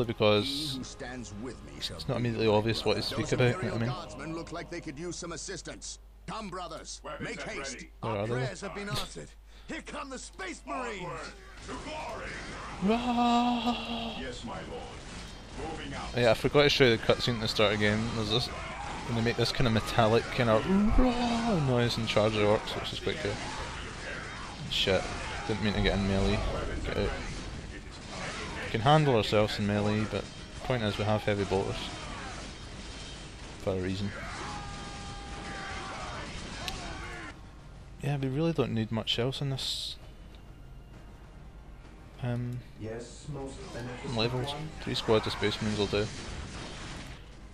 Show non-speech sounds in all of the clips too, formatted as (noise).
simply because it's not immediately obvious what to speak about. You know what I mean? Guardsmen look like they could use some assistance. Come, brothers, Weapons make haste. ready. Where Our are they? prayers have been answered. Here come the Space Marines. To glory. Yes, my lord. Moving out. Yeah, I forgot to show you the cutscene at the start again. There's this when they make this kind of metallic kind of rah noise in Charge of the Orcs, which is quite good. Shit, didn't mean to get in melee. Get out. We can handle ourselves in melee, but the point is we have heavy bolters for a reason. Yeah, we really don't need much else in this um, Yes, most levels. Three squads of Space Marines will do.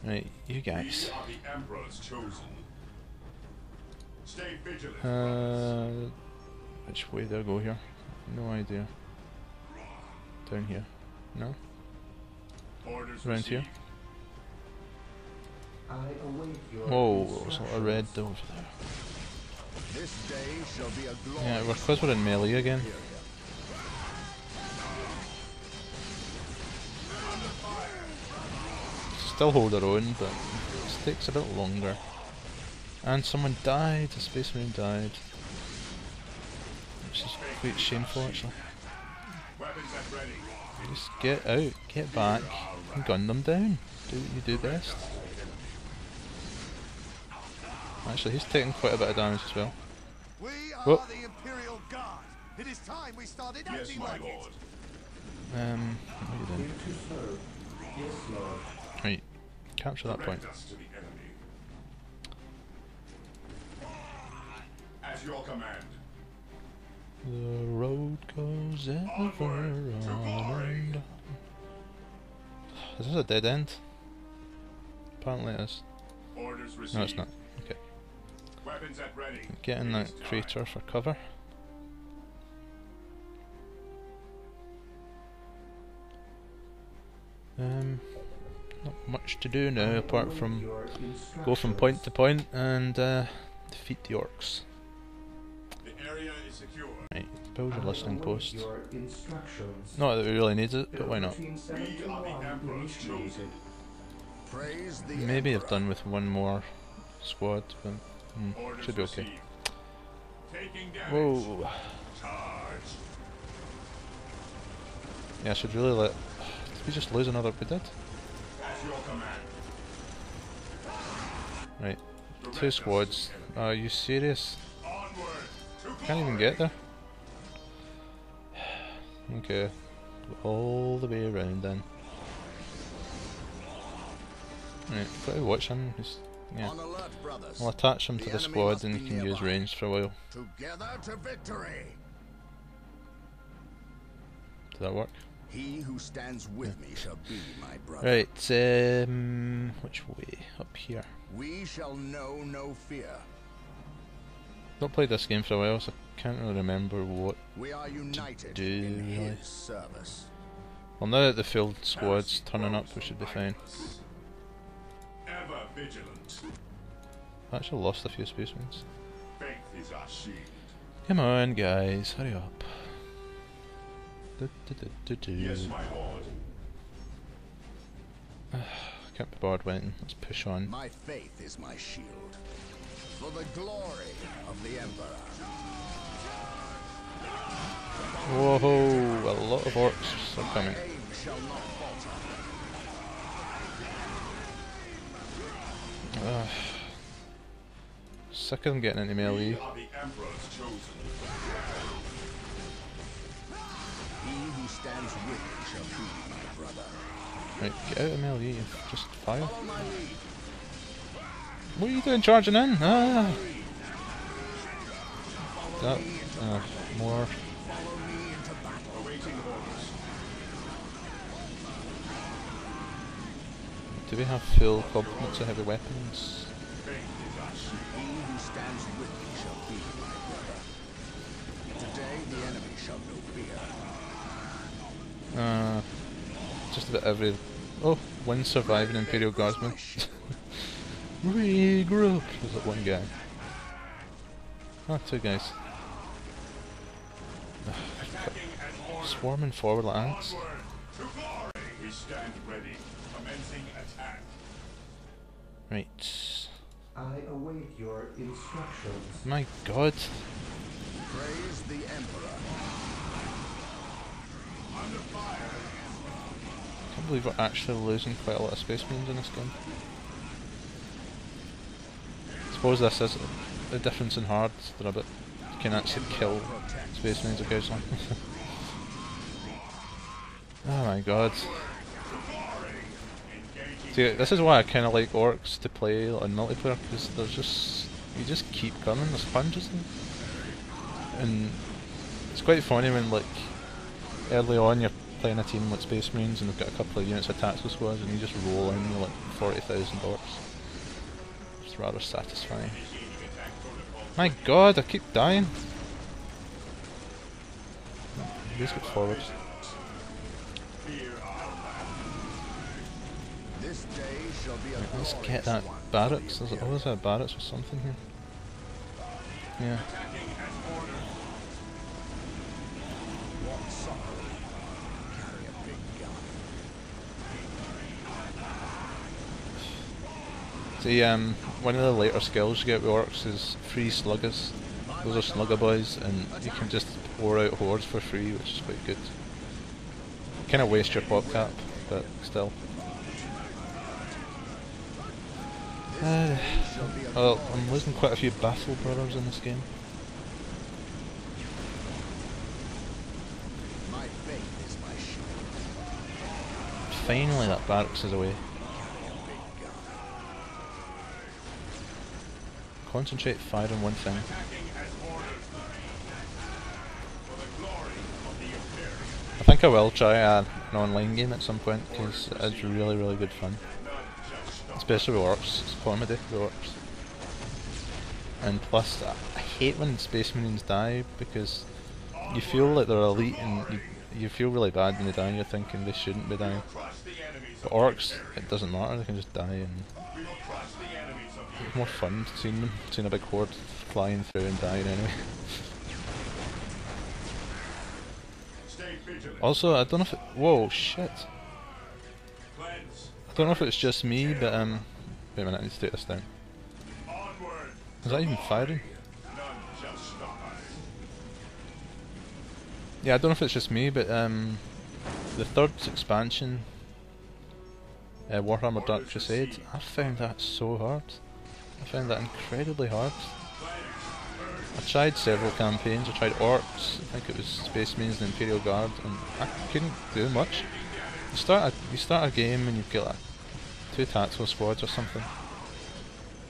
Right, you guys. are the Emperor's chosen. Stay vigilant. Uh, which way do I go here? No idea. Down here. No? Orders Around here? received. I await your Whoa, there's a red instructions. over there. This day shall be a Yeah, we're because we're in melee again. Still hold our own, but it takes a bit longer. And someone died, a space marine died. Which is quite shameful actually. Weapons at ready. Just get out, get back, and gun them down. Do what you do best. Actually, he's taking quite a bit of damage as well. We are Whoa. the Imperial Guard. It is time we started Yes, acting my like it. Um, what are you doing? Yes, Lord. Right, capture that point. Direct us to. At your command. The road goes ever on. Is this a dead end? Apparently it is. Orders received. No, it's not. Okay. Weapons at ready. Get in It that crater for cover. Um, not much to do now apart from go from point to point and uh, defeat the orcs. Right, build your listening await post. Your instructions. Not that we really need it, but why not? Routine We are the 71 Emperor's chosen. initiated. Praise the Maybe I've done with one more squad, but mm, should be okay. Taking damage. Whoa! Yeah, I should really let. Did we just lose another? We did. At your command. Right, two squads. Are you serious? Can't even get there. Okay, all the way around then. Right, got to watch him. He's, yeah, On alert, brothers. I'll attach him to The squad and he can use range for a while. Together to victory. Does that work? He who stands with me shall be my brother. Right, um, which way? Up here. We shall know no fear. Not played this game for a while, so I can't really remember what. We are united do, in really. his service. Well, now that the field squad's turning up, we should be fine. Ever vigilant. I actually lost a few space marines. Faith is our shield. Come on, guys, hurry up. Du- du- du- du- du. Yes, my lord. (sighs) Can't be bothered waiting. Let's push on. My faith is my shield. For the glory of the Emperor. Whoa, a lot of orcs are coming. aim shall not falter. Ugh. Sick of them getting into We melee. Eh? are the Emperor's chosen. He who stands with shall be my brother. Right, get out of melee and eh? just fire. What are you doing charging in? Ah! That, uh, more. Do we have full complements of heavy weapons? Uh, just about every. Oh, one surviving Imperial Guardsman. (laughs) Regroup! There's that one guy. Ah, two guys. Attacking (sighs) and ordering. Swarming forward like ants. Onward to glory. We stand ready. Commencing attack. Right. I await your instructions. My god. Praise the Emperor. I can't believe we're actually losing quite a lot of space marines in this game. Suppose this is the difference in hard. They're a bit. Can actually kill space marines occasionally. (laughs) oh my god. See, this is why I kind of like orcs to play on multiplayer because there's just you just keep coming. There's of and it's quite funny when like early on you're playing a team with Space Marines and they've got a couple of units of tactical squads and you just roll in with like 40,000 orcs. Rather satisfying. My god, I keep dying! These get a Right, let's get that barracks. There's always a barracks or something here. Yeah. Walk softly. Carry a big gun. See, um, one of the later skills you get with orcs is free sluggers. Those are slugger boys, and you can just pour out hordes for free, which is quite good. Kind of waste your pop cap, but still. Uh, well, I'm losing quite a few battle brothers in this game. Finally, that barracks is away. Carry a big gun. Concentrate fire on one thing. I think I will try uh, an online game at some point because it's really, really good fun. Especially with orcs. It's comedy with orcs. And plus, I hate when Space Marines die because you feel like they're elite and you, you feel really bad when they die and you're thinking they shouldn't be dying. But orcs, it doesn't matter, they can just die and more fun seeing them, seeing a big horde flying through and dying anyway. Also, I don't know if it, whoa, shit. I don't know if it's just me, but um, wait a minute, I need to take this down. Is that even firing? None shall stop us. Yeah, I don't know if it's just me, but um, the third expansion, uh, Warhammer Dark Crusade, I found that so hard. I found that incredibly hard. I tried several campaigns. I tried Orcs. I think it was Space Marines and Imperial Guard, and I couldn't do much. You start a you start a game and you've got like two tactical squads or something,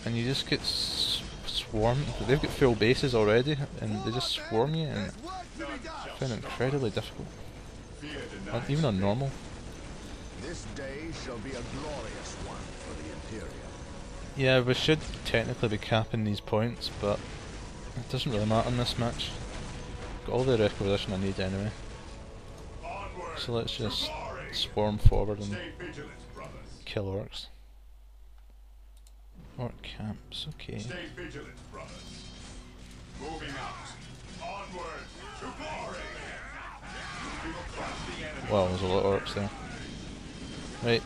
and you just get swarmed. They've got full bases already, and they just swarm you, and I found it incredibly difficult. Even on normal. This day shall be a glorious one for the Imperium. Yeah, we should technically be capping these points, but it doesn't really matter in this match. Got all the requisition I need anyway. So let's just swarm forward and Stay vigilant, brothers. kill orcs. Orc camps, okay. Stay vigilant, brothers. Moving out. Onward to glory. We will crush the enemy. Wow, there's a lot of orcs there. Right,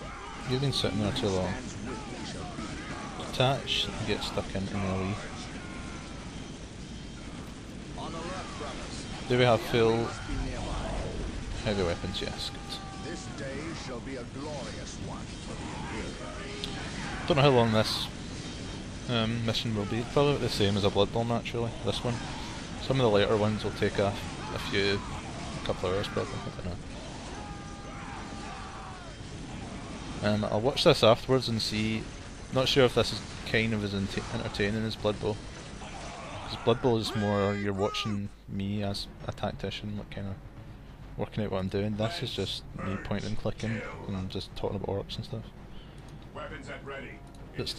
you've been sitting there too long. Man's with me shall be. Attach, get stuck in melee. On alert, brothers. Do we have full Must be nearby. heavy weapons? Yes, good. This day shall be a glorious one for the. Don't know how long this um, mission will be. Probably the same as a Blood Bowl match, really. This one. Some of the later ones will take a, a few, a couple of hours probably. I don't know. Um, I'll watch this afterwards and see. Not sure if this is kind of as entertaining as Blood Bowl. Because Blood Bowl is more you're watching me as a tactician, what kind of working out what I'm doing. This is just me pointing and clicking and just talking about orcs and stuff. Weapons at ready. But still.